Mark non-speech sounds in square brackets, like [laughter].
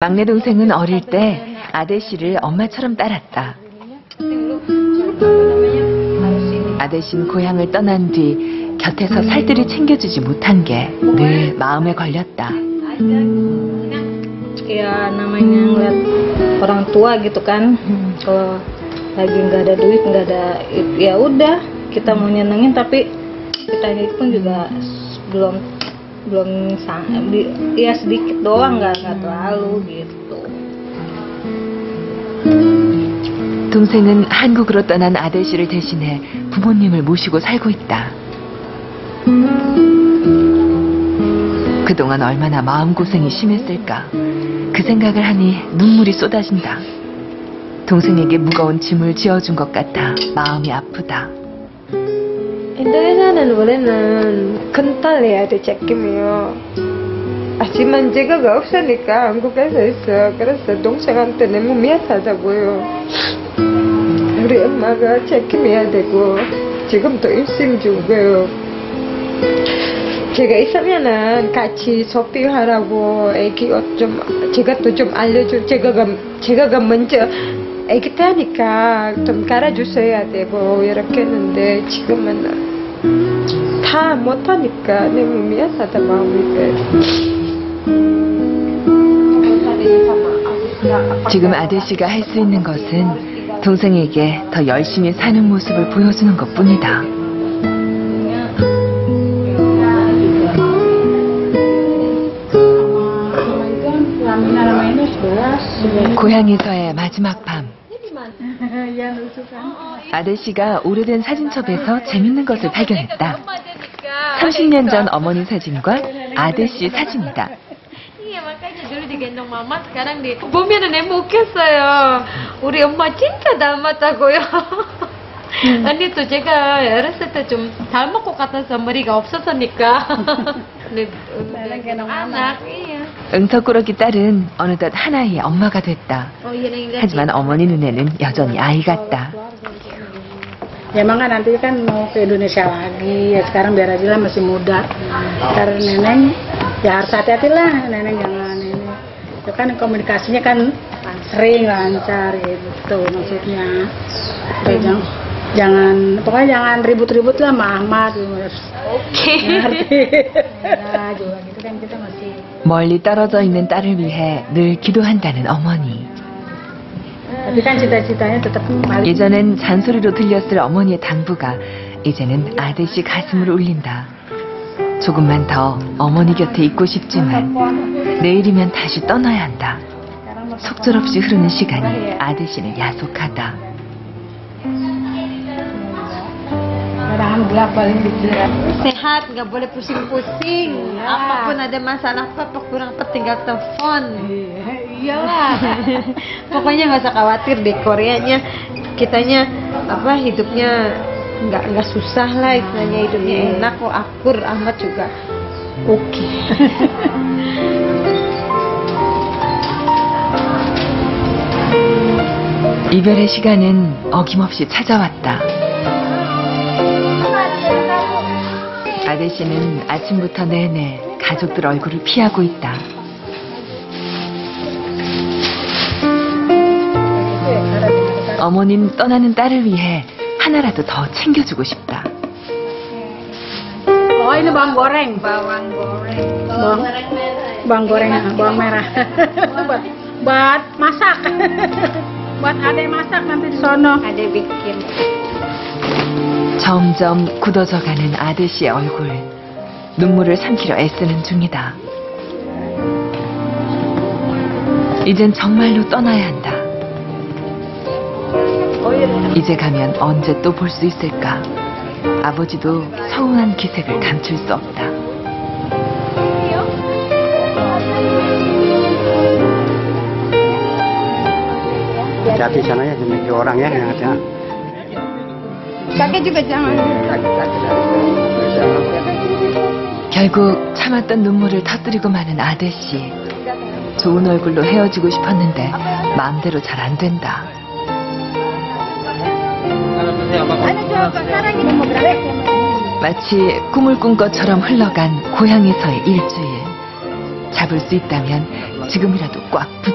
막내 동생은 어릴 때 아대 씨를 엄마처럼 따랐다. 아대 씨는 고향을 떠난 뒤 곁에서 살뜰히 챙겨주지 못한 게 늘 마음에 걸렸다. Belum di- ya sedikit doang nggak nggak terlalu gitu 동생은 한국으로 떠난 아대 씨를 대신해 부모님을 모시고 살고 있다. 그동안 얼마나 마음고생이 심했을까. 그 생각을 하니 눈물이 쏟아진다. 동생에게 무거운 짐을 지어준 것 같아 마음이 아프다. 인도네시아는 원래는 큰딸 해야 돼, 책임이요. 하지만 제가가 없으니까 한국에서 있어. 그래서 동생한테 너무 미안하다고요. 우리 엄마가 책임해야 되고, 지금도 일심 중고요. 제가 있으면은 같이 소피하라고 애기 옷 좀, 제가 또 좀 알려줄, 제가, 가- 제가 가 먼저 애기 때니까 좀 갈아주셔야 되고, 이렇게 했는데, 지금은 다 못하니까 너무 미안하다 마음이. 지금 아들 씨가 할 수 있는 것은 동생에게 더 열심히 사는 모습을 보여주는 것 뿐이다. 고향에서의 마지막 밤. [laughs] 아들 씨가 오래된 사진첩에서 재밌는 것을 발견했다. 30년 전 어머니 사진과 아들 씨 사진이다. 보면은 너무 웃겼어요. 우리 엄마 진짜 닮았다고요. 아니 또 제가 어렸을 때 좀 닮은 것 같아서 머리가 없었으니까. [laughs] 근데 anak iya. 응석꾸러기 딸은 어느덧 하나의 엄마가 됐다. Oh iya yang 하지만 어머니 눈에는 여전히 아이 같다. Ya emang kan nanti kan mau ke Indonesia lagi ya sekarang biar aja lah masih muda karena neneng ya harus hati-hati lah neneng jangan ini itu kan komunikasinya kan sering lancar gitu maksudnya Ya, jangan jangan pokoknya jangan ribut-ribut lah sama Ahmad Masih [laughs] 멀리 떨어져 있는 딸을 위해 늘 기도한다는 어머니. 예전엔 잔소리로 들렸을 어머니의 당부가 이제는 아들씨 가슴을 울린다. 조금만 더 어머니 곁에 있고 싶지만 내일이면 다시 떠나야 한다. 속절없이 흐르는 시간이 아들씨를 야속하다. alhamdulillah paling dikira Sehat, nggak boleh pusing-pusing. Apapun ada masalah apa kurang apa tinggal telepon. iyalah [laughs] Pokoknya nggak usah khawatir deh Koreanya kitanya apa hidupnya nggak nggak susah lah istilahnya hidupnya enak kok akur Ahmad juga oke [laughs] 이별의 시간은 어김없이 찾아왔다. 아들씨는 아침부터 내내 가족들 얼굴을 피하고 있다. 어머님 떠나는 딸을 위해 하나라도 더 챙겨주고 싶다. Oh ini bawang goreng, bawang goreng, bawang, bawang goreng, bawang merah. buat, buat masak, buat ade masak nanti di sono. ada bikin 점점 굳어져가는 아들씨의 얼굴. 눈물을 삼키려 애쓰는 중이다. 이젠 정말로 떠나야 한다. 이제 가면 언제 또 볼 수 있을까? 아버지도 서운한 기색을 감출 수 없다. ya demi orang juga jangan. 결국 참았던 눈물을 터뜨리고 마는 아들씨. 좋은 얼굴로 헤어지고 싶었는데 마음대로 잘 안 된다. 마치 꿈을 꾼 것처럼 흘러간 고향에서의 일주일. 잡을 수 있다면 지금이라도 꽉 붙.